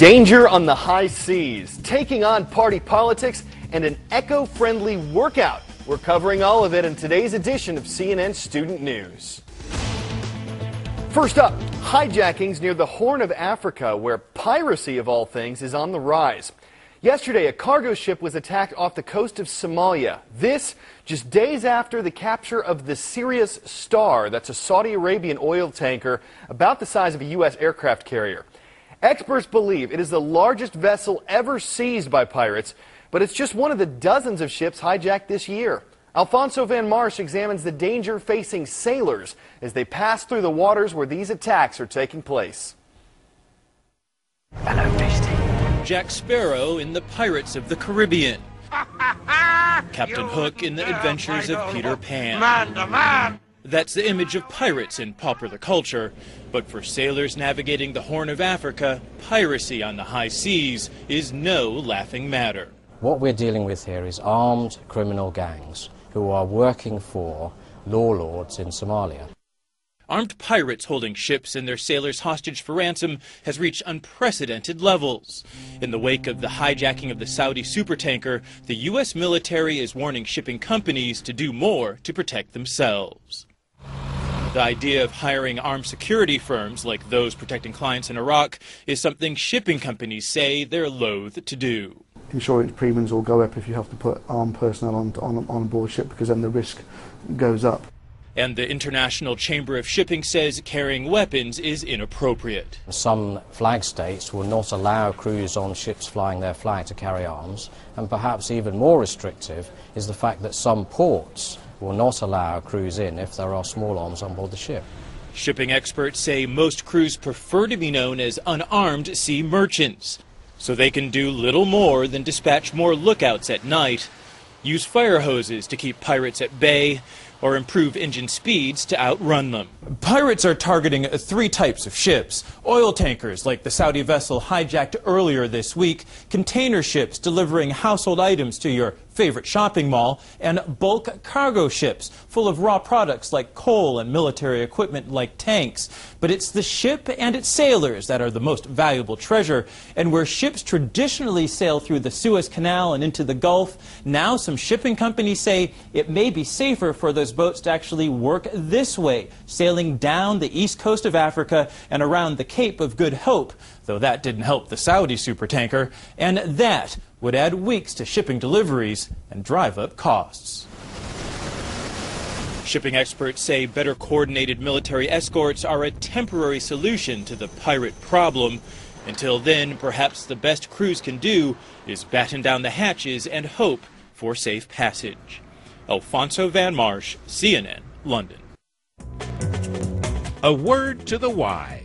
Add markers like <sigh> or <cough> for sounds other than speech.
Danger on the high seas, taking on party politics, and an eco-friendly workout. We're covering all of it in today's edition of CNN Student News. First up, hijackings near the Horn of Africa, where piracy of all things is on the rise. Yesterday, a cargo ship was attacked off the coast of Somalia. This just days after the capture of the Sirius Star. That's a Saudi Arabian oil tanker about the size of a U.S. aircraft carrier. Experts believe it is the largest vessel ever seized by pirates, but it's just one of the dozens of ships hijacked this year. Alfonso Van Marsh examines the danger facing sailors as they pass through the waters where these attacks are taking place. Hello, Beastie. Jack Sparrow in The Pirates of the Caribbean. <laughs> Captain Hook in The Adventures of Peter Pan. That's the image of pirates in popular culture. But for sailors navigating the Horn of Africa, piracy on the high seas is no laughing matter. What we're dealing with here is armed criminal gangs who are working for law lords in Somalia. Armed pirates holding ships and their sailors hostage for ransom has reached unprecedented levels. In the wake of the hijacking of the Saudi supertanker, the U.S. military is warning shipping companies to do more to protect themselves. The idea of hiring armed security firms like those protecting clients in Iraq is something shipping companies say they're loath to do. Insurance premiums will go up if you have to put armed personnel on, on, on board ship because then the risk goes up. And the International Chamber of Shipping says carrying weapons is inappropriate. Some flag states will not allow crews on ships flying their flag to carry arms, and perhaps even more restrictive is the fact that some ports will not allow crews in if there are small arms on board the ship. Shipping experts say most crews prefer to be known as unarmed sea merchants, so they can do little more than dispatch more lookouts at night, use fire hoses to keep pirates at bay, or improve engine speeds to outrun them. Pirates are targeting three types of ships oil tankers, like the Saudi vessel hijacked earlier this week, container ships delivering household items to your favorite shopping mall, and bulk cargo ships full of raw products like coal and military equipment like tanks. But it's the ship and its sailors that are the most valuable treasure. And where ships traditionally sail through the Suez Canal and into the Gulf, now some shipping companies say it may be safer for those boats to actually work this way, sailing down the east coast of Africa and around the Cape of Good Hope, though that didn't help the Saudi supertanker. And that would add weeks to shipping deliveries and drive up costs. Shipping experts say better coordinated military escorts are a temporary solution to the pirate problem. Until then, perhaps the best crews can do is batten down the hatches and hope for safe passage. Alfonso Van Marsh, CNN, London. A word to the wise.